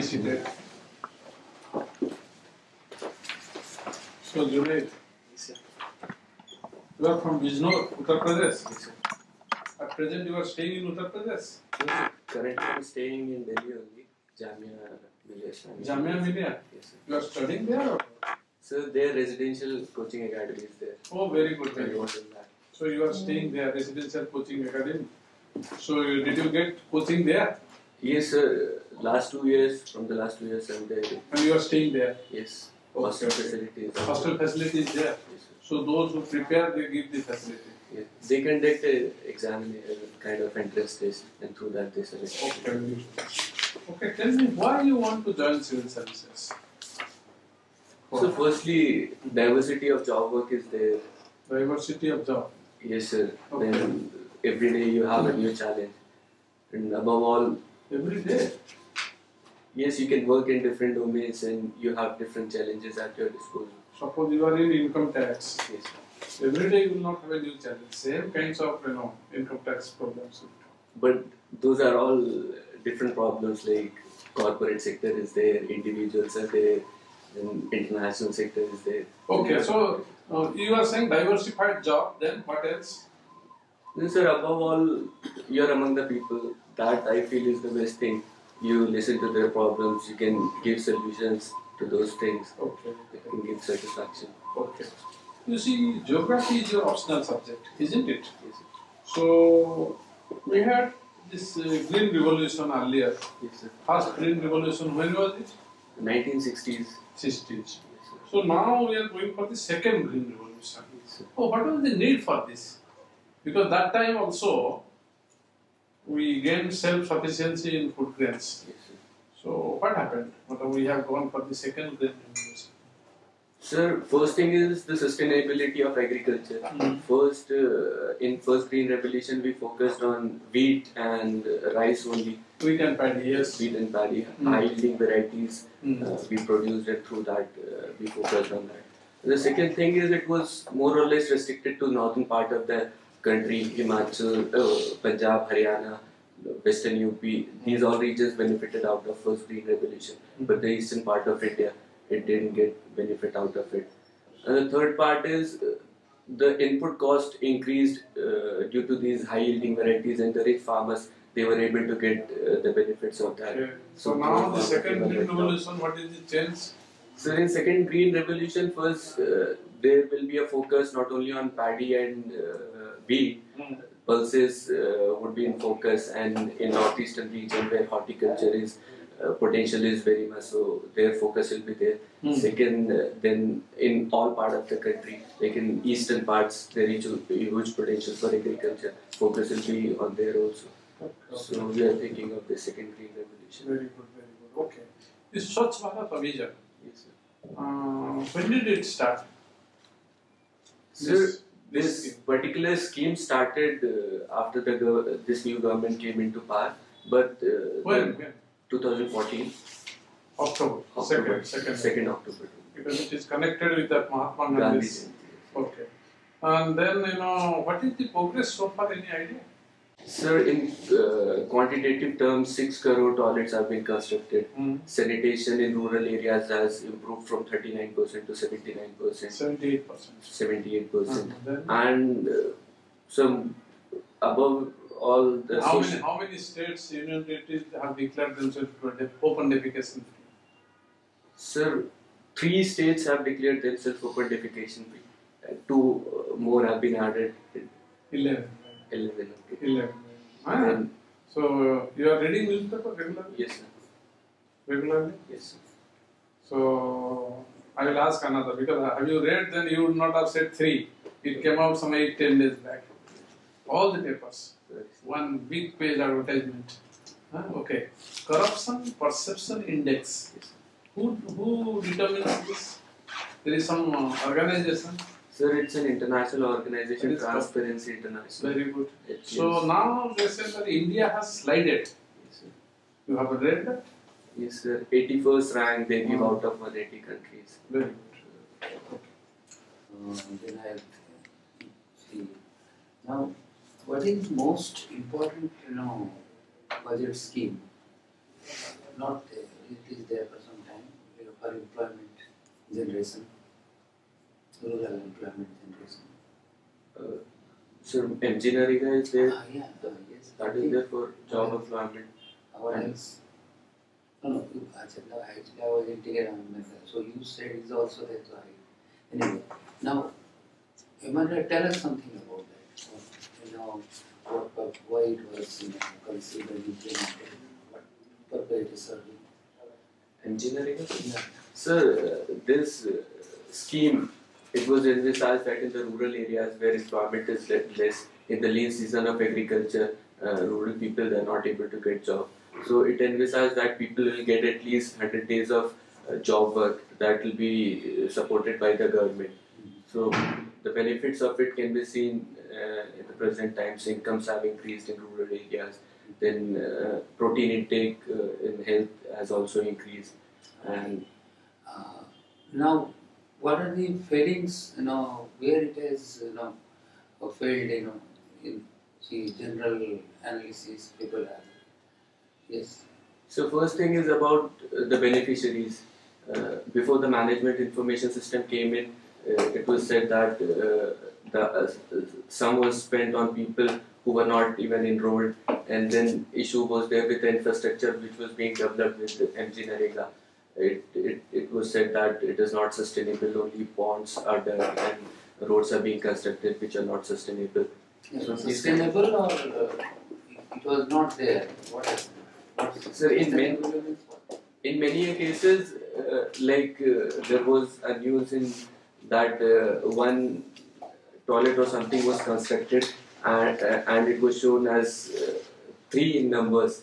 Seated. So, Junaid, Yes, you are from Bijnor, Uttar Pradesh. Yes. At present, you are staying in Uttar Pradesh. Yes. Currently, I'm staying in Delhi only, Jamia Millia Jamia Millia. Yes, sir. You are studying there? Or? So, their residential coaching academy is there. Oh, very good, very good. good in that. So, you are staying there, residential coaching academy. So, did you get coaching there? Yes, sir. Last two years, from the last two years, I'm there. And you are staying there? Yes. Okay, Hostel okay. facilities. Hostel facility is there. Yes. So, those who prepare, they give the facility. Yes. They conduct a examination, kind of entrance test, and through that they select. Okay. Okay, tell me why you want to join civil services? So, firstly, diversity of job work is there. Diversity of job. Yes, sir. Okay. Then every day you have a new challenge, and above all, Every day. Yes, you can work in different domains and you have different challenges at your disposal. Suppose you are in income tax. Yes, sir. Every day you will not have a new challenge. Same kinds of you know income tax problems. But those are all different problems. Like corporate sector is there, individuals are there, and international sector is there. Okay, so uh, you are saying diversified job. Then what else? Then, sir, above all, you're among the people. That I feel is the best thing. You listen to their problems. You can give solutions to those things. Okay. It can give satisfaction. Okay. You see, geography is your optional subject, isn't it? Yes. So we had this uh, green revolution earlier. Yes, sir. First green revolution. When was it? 1960s. 60s. Yes, sir. So now we are going for the second green revolution. Yes, sir. Oh, what was the need for this? Because that time also we gained self-sufficiency in food grains. Yes. So what happened? What we have gone for the second green revolution. Sir, first thing is the sustainability of agriculture. Mm. First, uh, in first green revolution, we focused on wheat and rice only. Wheat and paddy, yes. Wheat and paddy, Mm. high yielding varieties. Mm. Uh, we produced it through that. Uh, we focused on that. The second thing is it was more or less restricted to northern part of the country, Himachal, uh, Punjab, Haryana, Western UP. These all regions benefited out of first green revolution, Mm. but the eastern part of India, it didn't get benefit out of it. And the third part is uh, the input cost increased uh, due to these high yielding varieties, and the rich farmers they were able to get uh, the benefits of that. Okay. So now the second green revolution, what is the change? So in second green revolution, first uh, there will be a focus not only on paddy and wheat. Mm. Pulses uh, would be in focus, and in northeastern region where horticulture is uh, potential is very much, so their focus will be there. Mm. Second, uh, then in all part of the country, like in eastern parts, there is huge, huge potential for agriculture. Focus will be on there also. So we are thinking of the second green revolution. Very good, very good. Okay. This Swachh Bharat Abhiyan, Yes, sir. uh, when did it start? Sir, This- particular scheme started uh, after the gov- this new government came into power, but uh, When? the when? 2014 October. October, Second, second. second October. Because it is connected with that Mahatma Gandhi. Okay. And then, you know, what is the progress so far? Any idea? Sir, in uh, quantitative terms, six crore toilets have been constructed. Mm. Sanitation in rural areas has improved from 39% to 79%, 78%. 78%. Uh, And uh, some above all the how, many, how many states, union territories have declared themselves open defecation free? Sir, three states have declared themselves open defecation free. Uh, two uh, more have been added. 11. 11. Okay. 11. And, so, uh, you are reading newspaper regularly? yes, sir. Regularly? Yes, sir. So, I will ask another because have you read then you would not have said three. It came out some eight, ten days back. All the papers. One big page advertisement. Huh? Okay. Corruption Perception Index. Who, who determines this? There is some uh, organization. Sir, it's an international organization, It is Transparency International. Very good. It So is- now they say that India has slided. yes, sir. You have read that? Yes, sir. 81st rank they give Hmm. out of 180 countries. Very good. Uh, then I have see. Now, what is most important, you know, budget scheme? Not uh, it is there for some time you know, for employment generation, rural employment generation. Uh, so engineering is there. Ah, yeah, uh, yes. That is there for job employment. Uh, What else? No, no, actually, I was integrated. So you said it's also there, so I, anyway. Now, Emmanuel, tell us something about that. What, you know, what, pur- why it was you know, considered implemented, what purpose it is serving. NREGA. Yeah. Sir, uh, this uh, scheme, it was envisaged that in the rural areas where employment is less, in the lean season of agriculture, uh, rural people they are not able to get job. So it envisaged that people will get at least 100 days of uh, job work that will be uh, supported by the government. So the benefits of it can be seen uh, in the present times. Incomes have increased in rural areas. Then uh, protein intake uh, in health has also increased. And now, what are the failings, you know, where it has, you know, uh, failed, you know, in see general analysis people have. Yes. So first thing is about uh, the beneficiaries. Uh, before the management information system came in, uh, it was said that uh, the uh, sum was spent on people who were not even enrolled, and then issue was there with the infrastructure which was being developed with the MGNREGA. It, it, it was said that it is not sustainable, only ponds are done and roads are being constructed which are not sustainable. Yes, So sustainable or uh, it was not there? What is what is Sir, in main- sustainable means what? in many cases, uh, like uh, there was a news in that uh, one toilet or something was constructed and, uh, and it was shown as uh, three in numbers.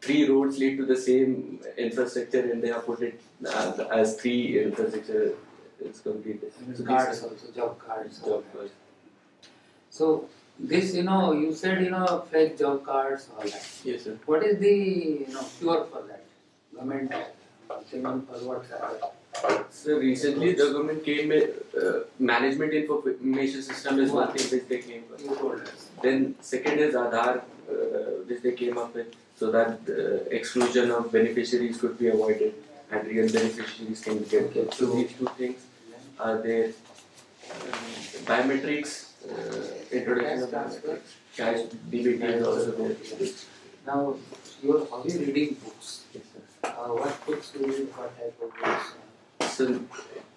Three roads lead to the same infrastructure and they have put it uh, as three infrastructure is completed. So cards also, job cards. job. So this, you know, you said, you know, fake job cards, all that. Yes, sir. What is the, you know, cure for that? Government, payment for what? So recently the government came with uh, management information system is one thing which they came with. You told us. Then second is Aadhaar, uh, which they came up with, so that uh, exclusion of beneficiaries could be avoided and real beneficiaries can get. Okay, So these two things are there. Um, biometrics, uh, introduction of biometrics, cash DBT is also there. Now, your hobby reading books. Yes. Uh, what books do you read? What type of books? So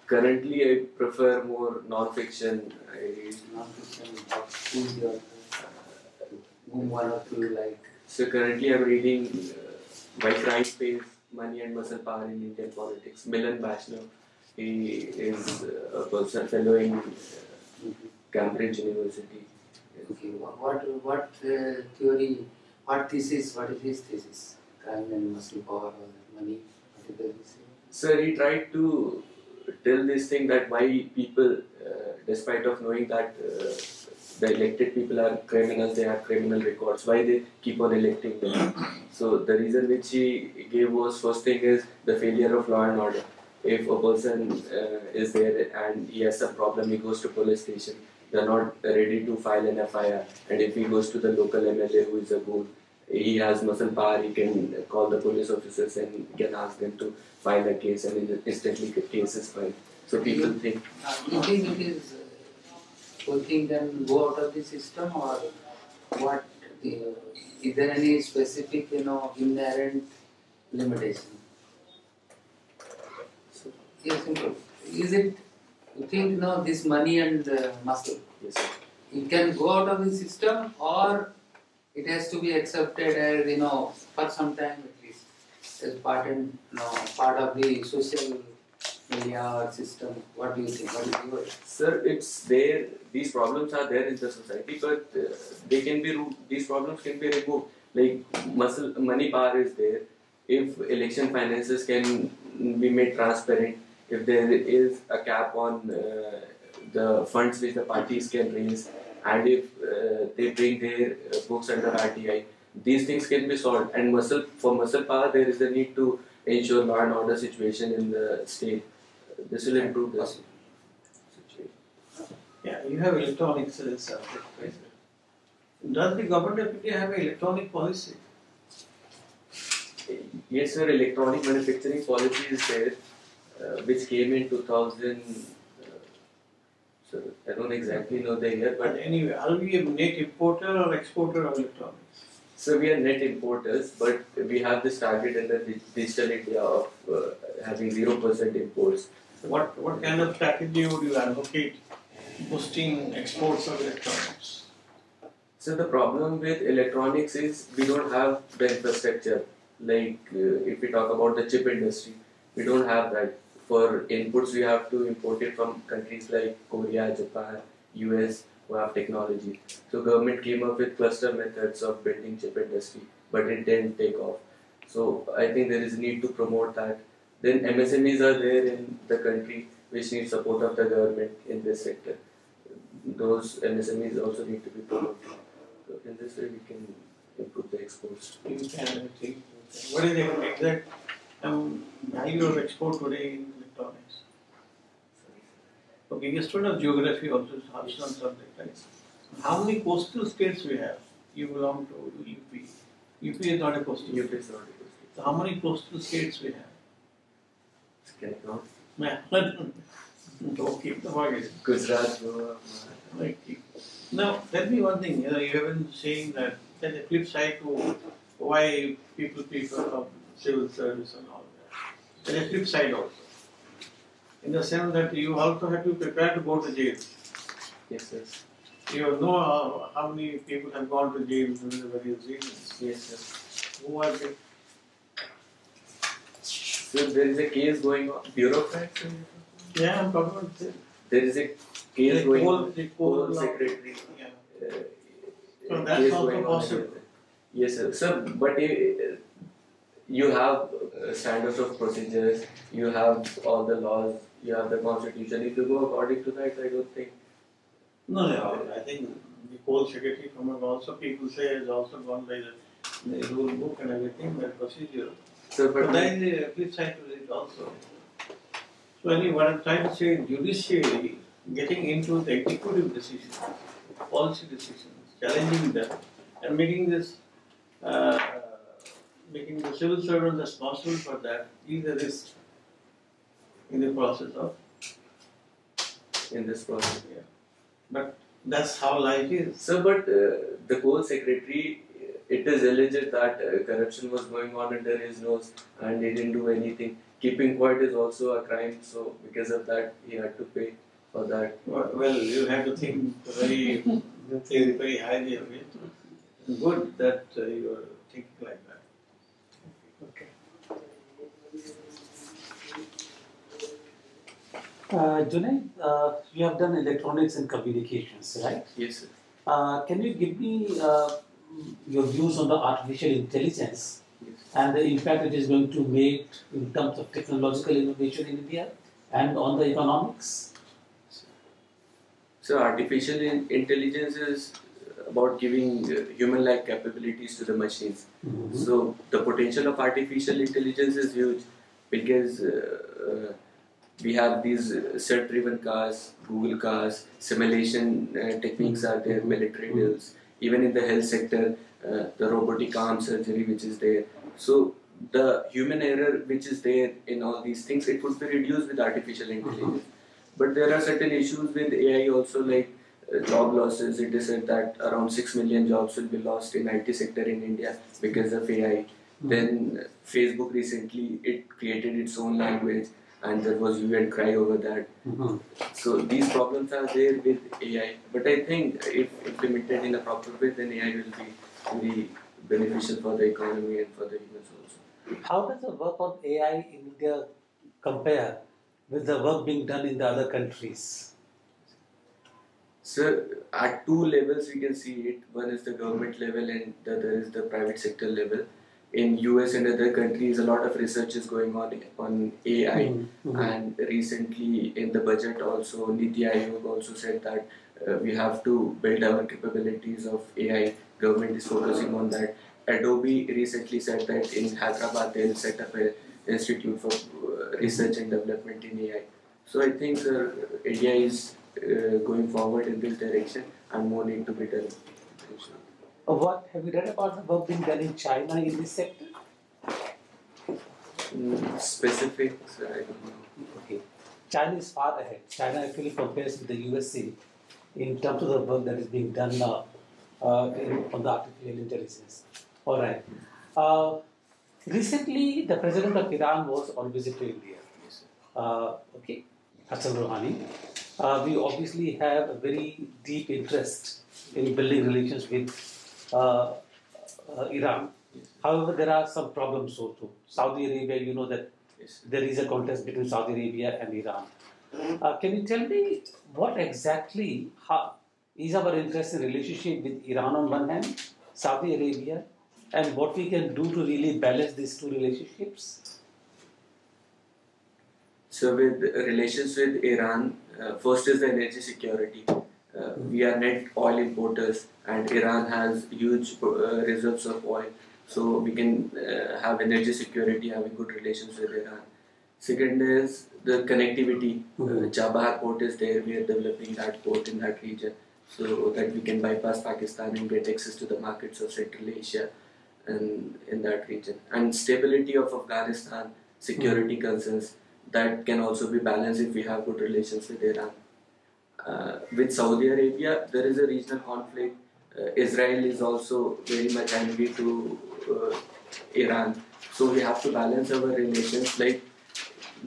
currently I prefer more non-fiction. I read Non-fiction books. Who is your whom one or two you like? So currently I'm reading uh, Why Crime Pays Money and Muscle Power in Indian Politics. Milan Vaishnav. He is uh, a person fellow in uh, Cambridge University. Okay, what what, uh, theory? What thesis? What is his thesis? Crime and muscle power or money? What is the thesis? So he tried to tell this thing that why people, uh, despite of knowing that uh, the elected people are criminals, they have criminal records, why they keep on electing them. so the reason which he gave was first thing is the failure of law and order. If a person uh, is there and he has some problem, he goes to police station. They're not ready to file an FIR, and if he goes to the local MLA who is a goon, he has muscle power. He can call the police officers and can ask them to file a case, and instantly the case is filed. So people think Uh, you think it is uh, whole can go out of the system or what? The, is there any specific, you know, inherent limitation? Yes, simple. Is it? You think you know this money and uh, muscle? yes. It can go out of the system or it has to be accepted as you know for some time at least as part and you know, part of the social or system. What do you think? Sir, it's there. These problems are there in the society, but uh, they can be. These problems can be removed. Like muscle, money power is there. If election finances can be made transparent, if there is a cap on uh, the funds which the parties can raise, and if uh, they bring their uh, books under RTI, these things can be solved. And muscle for muscle power, there is a need to ensure law and order situation in the state. This will improve the situation. Yeah, you have electronic sales right? Does the government of India have an electronic policy? Yes, sir. Electronic manufacturing policy is there, uh, which came in 2000. Uh, so I don't exactly know the year, But but anyway, are we a net importer or exporter of electronics? so we are net importers, but we have this target in the digital India of uh, having zero percent imports. What, what kind of strategy would you advocate boosting exports of electronics? So the problem with electronics is we don't have the infrastructure. Like uh, if we talk about the chip industry, we don't have that. For inputs, we have to import it from countries like Korea, Japan, US, who have technology. So government came up with cluster methods of building chip industry, but it didn't take off. So I think there is a need to promote that. Then MSMEs are there in the country which need support of the government in this sector. Those MSMEs also need to be promoted. So in this way we can improve the exports. You can, what is the exact um, value of export today in electronics? Okay, you student of geography also is also on subject, right? How many coastal states we have? You belong to UP. UP is not a coastal state. please not So how many coastal states we have? Can I count? Man, don't keep the target. Gujarat, Goa, Maharashtra. Now, tell me one thing, you know, you have been saying that there's a flip side to why people prefer of civil service and all that. There's a flip side also. In the sense that you also have to prepare to go to jail. Yes, yes. You know how, uh, how many people have gone to jail for the various reasons. Yes, yes. Who are they? So there is a case going on. Bureaucrats? are you talking about? Yeah, I'm talking about the, There is a case the going on. the coal, Coal secretary. Yeah. Uh, So that's also possible. Yes, sir. Sir, but uh, you have uh, standards of procedures, you have all the laws, you have the constitution. If you go according to that, I don't think. No, no, I think the coal secretary from also people say has also gone by the, the rule book and everything, that procedure. Sir, But but there is a flip side to it also. So anyway, what I'm trying to say, judiciary getting into the executive decisions, policy decisions, challenging them, and making this, uh, making the civil servants responsible for that is a risk in the process of, in this process. yeah. But that's how life is. So, but uh, the coal secretary, it is alleged that uh, corruption was going on under his nose and he didn't do anything. Keeping quiet is also a crime, so because of that, he had to pay for that. Well, you have to think very, think very highly of it. Good that uh, you are thinking like that. Okay. Uh, Junaid, uh, you have done electronics and communications, right? Yes, sir. Uh, can you give me uh, your views on the artificial intelligence and the impact it is going to make in terms of technological innovation in India and on the economics? So, artificial in- intelligence is about giving uh, human-like capabilities to the machines. So the potential of artificial intelligence is huge because uh, uh, we have these uh, self-driven cars, Google cars, simulation uh, techniques are there, military drills, even in the health sector, uh, the robotic arm surgery which is there. So the human error which is there in all these things, it would be reduced with artificial intelligence. But there are certain issues with AI also like uh, job losses. It is said that around 6 million jobs will be lost in IT sector in India because of AI. Then uh, Facebook recently it created its own language and there was hue and cry over that. Mhm. So these problems are there with AI. But I think if implemented in a proper way, then AI will be very beneficial for the economy and for the humans also. How does the work on AI in India compare with the work being done in the other countries? So at two levels we can see it. One is the government level and the other is the private sector level. In US and other countries, a lot of research is going on on AI. Mhm. And recently in the budget also, Niti Aayog also said that uh, we have to build our capabilities of AI. Government is focusing on that. Adobe recently said that in Hyderabad they'll set up an institute for uh, research and development in AI. So I think uh, India is uh, going forward in this direction and more need to be done. What have you read about the work being done in China in this sector? Mm, specifics, I don't know. Okay. China is far ahead. China actually compares with the USA in terms of the work that is being done now uh, in, on the artificial intelligence. All right. Uh, recently, the president of Iran was on visit to India. Uh, okay, Hassan Rouhani. Uh, we obviously have a very deep interest in building relations with uh, uh, Iran. Yes, However, there are some problems also. Saudi Arabia, you know that yes. there is a contest between Saudi Arabia and Iran. Uh, can you tell me what exactly how, is our interest in relationship with Iran on one hand, Saudi Arabia, and what we can do to really balance these two relationships? So with relations with Iran, uh, first is the energy security. Uh, we are net oil importers, and Iran has huge uh, reserves of oil. So we can uh, have energy security, having good relations with Iran. Second is the connectivity. Uh, Mhm. Chabahar port is there. We are developing that port in that region so that we can bypass Pakistan and get access to the markets of Central Asia and in that region. And stability of Afghanistan, security concerns that can also be balanced if we have good relations with Iran. Uh, with Saudi Arabia, there is a regional conflict. Uh, Israel is also very much angry to uh, Iran, so we have to balance our relations. Like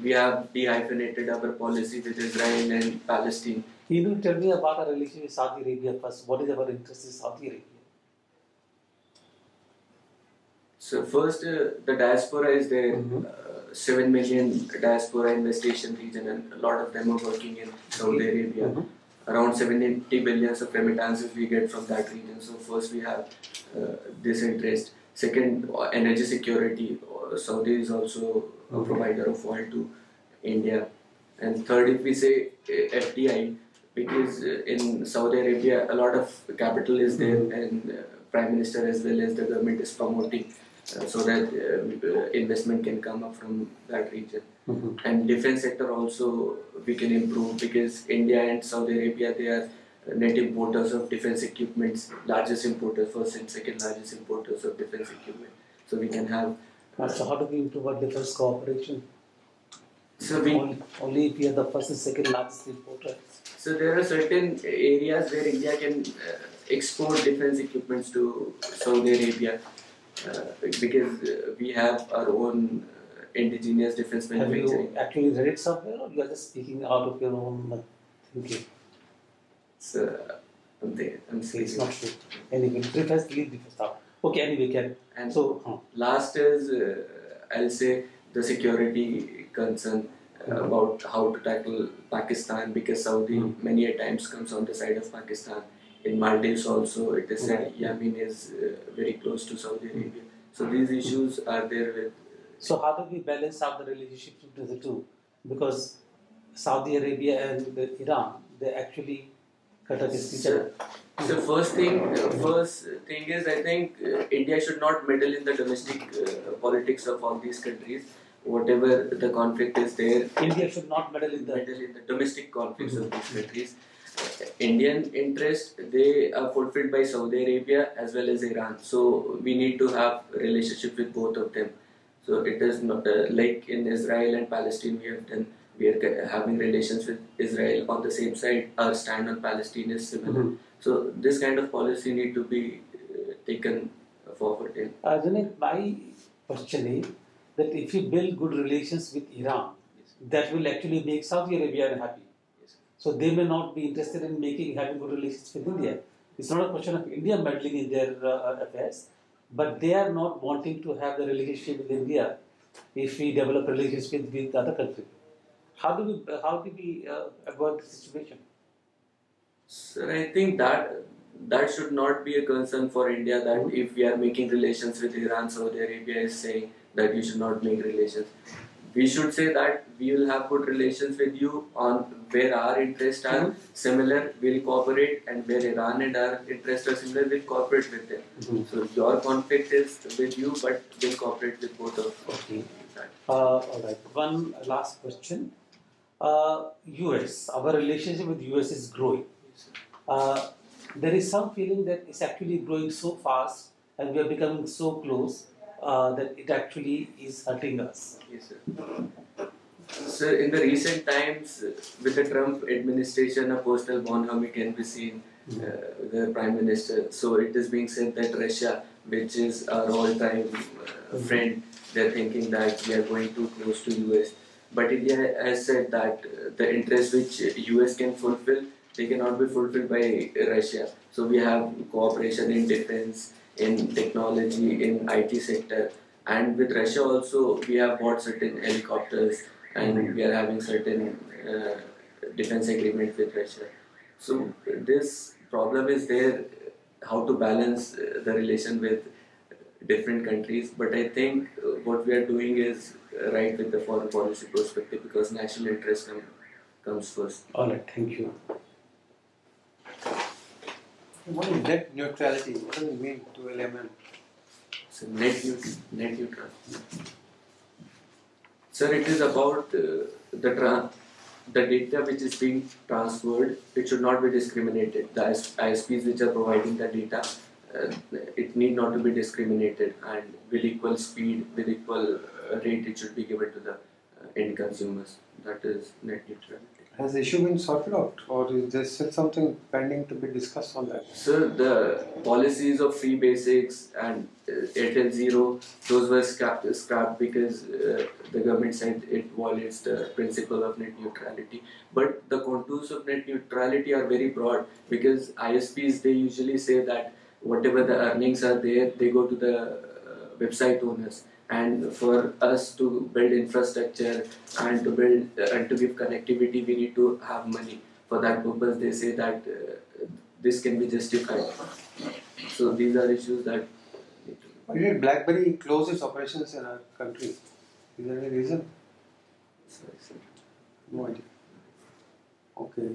we have de-hyphenated our policy with Israel and Palestine. Can you tell me about our relationship with Saudi Arabia first? What is our interest in Saudi Arabia? So first, uh, the diaspora is there. Mhm. Uh, Seven million diaspora in West Asian region, and a lot of them are working in Saudi Arabia. Mhm. Around 70 billions of remittances we get from that region. So first we have uh, this interest. Second, uh, energy security. Uh, Saudi is also a provider of oil to India. And third, if we say uh, FDI, because uh, in Saudi Arabia a lot of capital is there, and uh, Prime Minister as well as the government is promoting so that uh, uh, investment can come up from that region. Mhm. And defense sector also we can improve because India and Saudi Arabia they are net importers of defense equipments, largest importers, first and second largest importers of defense equipment. So we can have. Uh, so how do we improve our defense cooperation? So we only, only if we are the first and second largest importer. So there are certain areas where India can uh, export defense equipments to Saudi Arabia uh, because uh, we have our own uh, indigenous defense Have you actually read it somewhere or you are just speaking out of your own uh, thinking? So I'm there. I'm Okay, it's not true. Anyway, preface, leave the first out. Okay, anyway, can. And So, huh. last is uh, I'll say the security concern uh, Mhm. about how to tackle Pakistan because Saudi Mhm. many a times comes on the side of Pakistan. In Maldives also it is said. Yemen is uh, very close to Saudi Arabia. So these issues are there with So, how do we balance out the relationship between the two? Because Saudi Arabia and Iran, they actually cut against each other. So first thing, first thing is I think uh, India should not meddle in the domestic uh, politics of all these countries. Whatever the conflict is there, India should not meddle in the. meddle in the domestic conflicts of these countries. Indian interest they are fulfilled by Saudi Arabia as well as Iran. So we need to have relationship with both of them. So it is not uh, like in Israel and Palestine we have done. We are having relations with Israel on the same side. Our stand on Palestine is similar. Mhm. So this kind of policy need to be uh, taken forward in. Uh, Junaid, my question is that if you build good relations with Iran, Yes. that will actually make Saudi Arabia unhappy. So they may not be interested in making having good relations with India. It's not a question of India meddling in their uh, affairs, but they are not wanting to have the relationship with India if we develop relations with, with other countries. How do we how do we uh, avoid the situation? So I think that that should not be a concern for India. That if we are making relations with Iran, Saudi Arabia is saying that you should not make relations. We should say that we will have good relations with you on where our interests are similar, we'll cooperate, and where Iran and our interests are similar, we'll cooperate with them. So your conflict is with you, but we'll cooperate with both of Okay. Uh, all right. One last question. Uh, US, our relationship with US is growing. Uh, there is some feeling that it's actually growing so fast and we are becoming so close uh, that it actually is hurting us. Yes, sir. Sir, in the recent times, with the Trump administration, a postal bond army can be seen uh, the Prime Minister. So it is being said that Russia, which is our all-time uh, friend, they're thinking that we are going too close to US. But India has said that uh, the interest which US can fulfill, they cannot be fulfilled by Russia. So we have cooperation in defense, in technology, in IT sector, and with Russia also we have bought certain helicopters and we are having certain uh, defense agreement with Russia. So this problem is there, how to balance uh, the relation with different countries. But I think uh, what we are doing is uh, right with the foreign policy perspective because national interest come, comes first. All right, thank you. What is net neutrality? What does it mean to a layman? So net, net neutral. Sir, it is about uh, the the data which is being transferred. It should not be discriminated. The ISPs which are providing the data, uh, it need not to be discriminated, and with equal speed, with equal uh, rate, it should be given to the uh, end consumers. That is net neutrality. Has the issue been sorted out, or is there still something pending to be discussed on that? Sir, the policies of free basics and uh, Airtel Zero, those were scrapped, scrapped because uh, the government said it violates the principle of net neutrality. But the contours of net neutrality are very broad because ISPs they usually say that whatever the earnings are there, they go to the uh, website owners. And for us to build infrastructure and to build uh, and to give connectivity, we need to have money. For that purpose, they say that uh, this can be justified. So these are issues that Why did BlackBerry close its operations in our country? Is there any reason? Sorry, sir. No idea. Okay.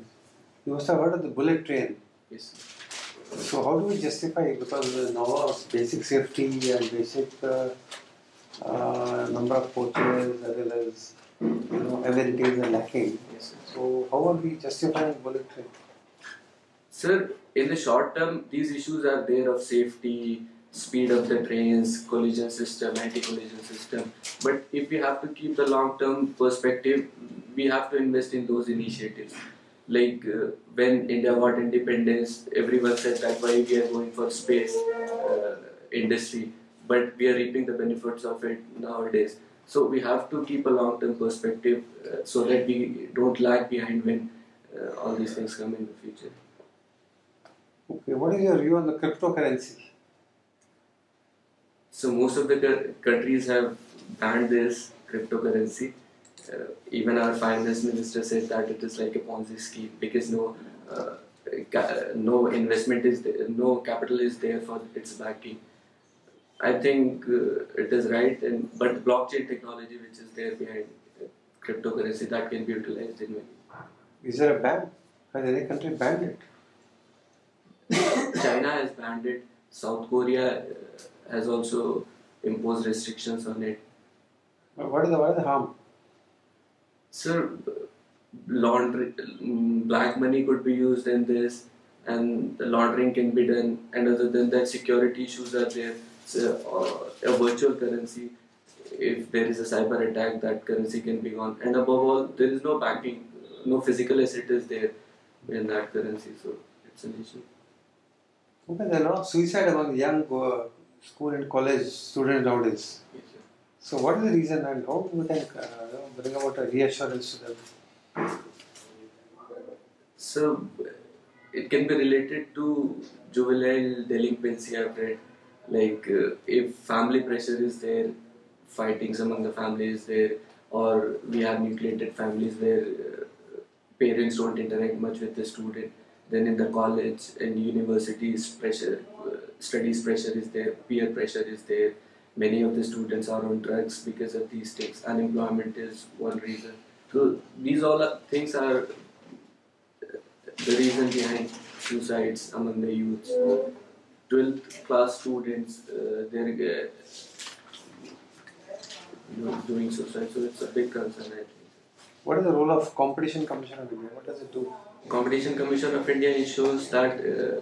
You must have heard of the bullet train. Yes, sir. So how do we justify because the now basic safety and basic uh, uh, number of coaches as well as you know amenities are lacking. Yes. So how are we justifying bullet train? Sir, in the short term, these issues are there of safety, speed of the trains, collision system, anti-collision system. But if we have to keep the long-term perspective, we have to invest in those initiatives. Like uh, when India got independence, everyone said that why we are going for space uh, industry, but we are reaping the benefits of it nowadays. So we have to keep a long-term perspective uh, so that we don't lag behind when uh, all these things come in the future. Okay, what is your view on the cryptocurrency? So most of the countries have banned this cryptocurrency. Uh, even our finance minister said that it is like a Ponzi scheme because no, uh, ca- no investment is there, no capital is there for its backing. I think uh, it is right, and but blockchain technology, which is there behind uh, cryptocurrency, that can be utilized in many. Is there a ban? Has any country banned it? China has banned it. South Korea uh, has also imposed restrictions on it. But What is the what is the harm? Sir, laundry, mm, black money could be used in this, and the laundering can be done. And other than that, security issues are there. Uh, a virtual currency, if there is a cyber attack, that currency can be gone. And above all, there is no backing, no physical asset is there in that currency. So it's an issue. Okay, there are a lot of suicide among young uh, school and college students nowadays. Yes, sir. So what is the reason and how we can uh, bring about a reassurance to them? So it can be related to juvenile delinquency. I've read, like uh, if family pressure is there, fightings among the families there, or we have nucleated families where uh, parents don't interact much with the student. Then in the college and universities, pressure, uh, studies pressure is there, peer pressure is there. Many of the students are on drugs because of these things. Unemployment is one reason. So these all are, things are the reason behind suicides among the youths. 12th class students, uh, they're uh, doing suicide, so it's a big concern, I think. What is the role of Competition Commission of India? What does it do? Competition Commission of India ensures that uh,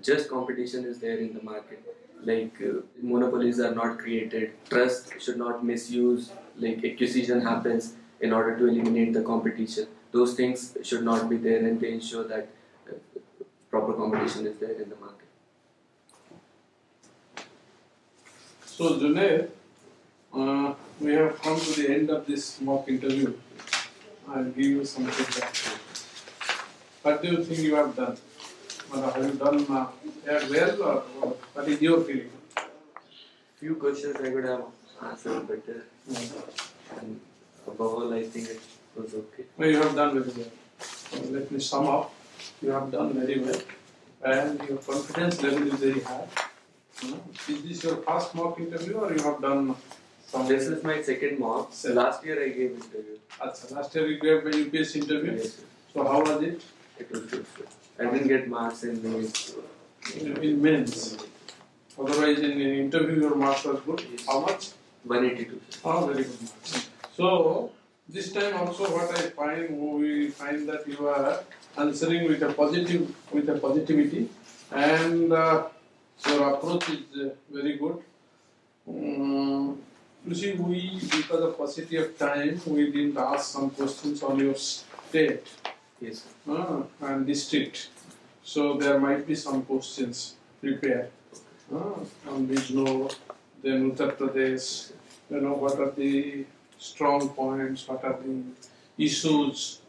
just competition is there in the market. like uh, monopolies are not created, trust should not misuse, like acquisition happens in order to eliminate the competition. Those things should not be there, and they ensure that uh, proper competition is there in the market. So, Junaid, uh, we have come to the end of this mock interview. I'll give you some feedback. What do you think you have done? Or have you done uh, well, or, or what is your feeling? Few questions I could have answered better, and above all, I think it was okay. Well, you have done very well. So let me sum up. You have done very well, and your confidence level is very high. Is this your first mock interview, or you have done some? This is my second mock. Second. Last year I gave interview. Achha, last year you gave a UPS interview. Yes, sir. So how was it? It was good. sir. I didn't get marks in these. In, in mains. Otherwise, in, in interview your marks was good. Yes. How much? 182. sir. Oh, very good marks. So this time also, what I find, we find that you are answering with a positive, with a positivity, and uh, your approach is uh, very good. Um, you see, we because of paucity of time, we didn't ask some questions on your state Yes. uh, and district. So there might be some questions prepared uh, on Bijnor, then Uttar Pradesh. You know what are the strong points? What are the issues?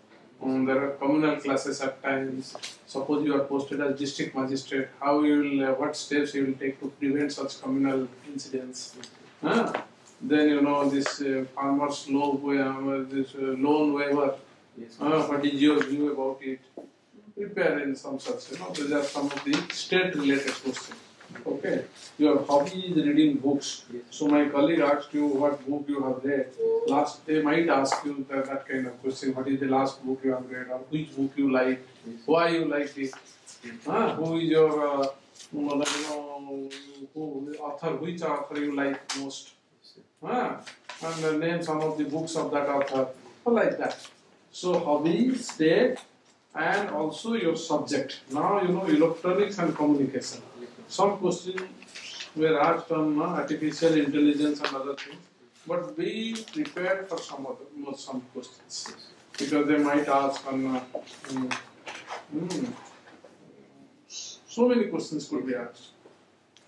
Um, there are communal classes at times. Suppose you are posted as district magistrate, how you will, uh, what steps you will take to prevent such communal incidents? Uh, then you know this uh, farmers' law, uh, this uh, loan waiver. Yes. what is your view about it? Prepare in some such, you know, these are some of the state related questions. Okay. Your hobby is reading books. So my colleague asked you what book you have read. Last they might ask you that, that kind of question. What is the last book you have read or which book you like? Why you like it? Huh? Who is your uh, you know, who, author? Which author you like most? Huh? And uh, name some of the books of that author. Or like that. So hobby, state, and also your subject. Now you know electronics and communication. Some questions were asked on uh, artificial intelligence and other things, but be prepared for some other some questions because they might ask on. Uh, mm, mm, so many questions could be asked.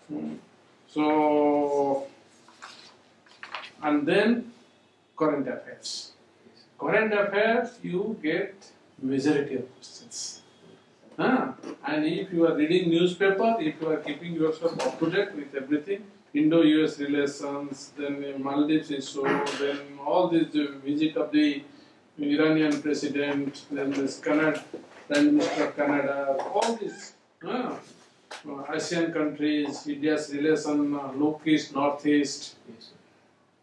Mm. So, and then current affairs. Current affairs, you get majority of questions. Huh? And if you are reading newspaper, if you are keeping yourself up to date with everything, Indo-US relations, then Maldives issue, then all this visit of the Iranian president, then this Canada, Prime Minister of Canada, all this, huh? uh, Asian countries, India's relation, uh, look east, northeast, Yes.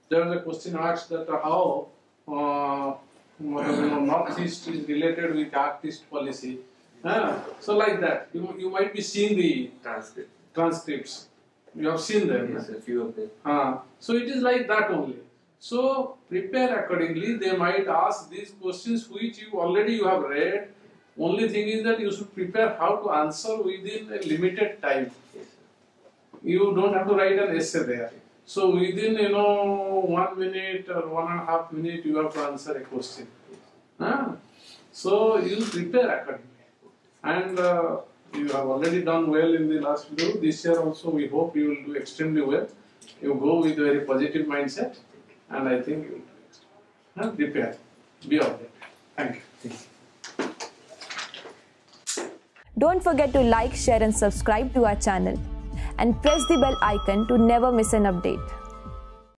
there was a question asked that how uh, you know, northeast is related with Act East policy. Ah, so like that, you, you might be seeing the Transcript. transcripts. You have seen them. Yes, a few of them. Ah, so it is like that only. So prepare accordingly. They might ask these questions which you already you have read. Only thing is that you should prepare how to answer within a limited time. Yes. You don't have to write an essay there. So within you know one minute or one and a half minute you have to answer a question. Ah, so you prepare accordingly. And uh, you have already done well in the last video. This year also we hope you will do extremely well. You go with a very positive mindset and I think you will do extremely well. Ah, Prepare. Be alright. Thank you. Don't forget to like, share, and subscribe to our channel. And press the bell icon to never miss an update.